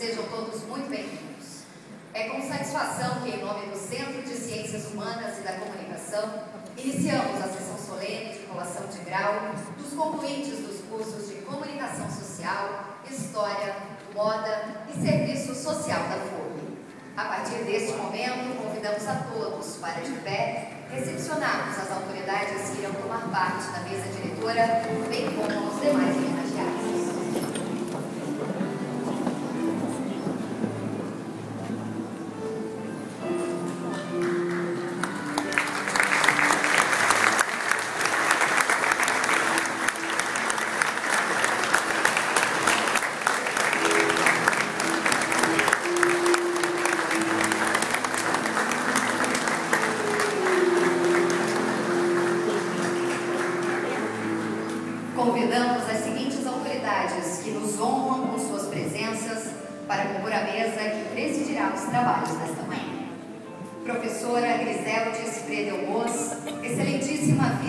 Sejam todos muito bem-vindos. É com satisfação que, em nome do Centro de Ciências Humanas e da Comunicação, iniciamos a sessão solene de colação de grau dos concluintes dos cursos de Comunicação Social, História, Moda e Serviço Social da FOB. A partir deste momento, convidamos a todos para, de pé, recepcionarmos as autoridades que irão tomar parte da mesa diretora, bem como Convidamos as seguintes autoridades que nos honram com suas presenças para compor a mesa que presidirá os trabalhos desta manhã. Professora Griseldes Fredelmoz, excelentíssima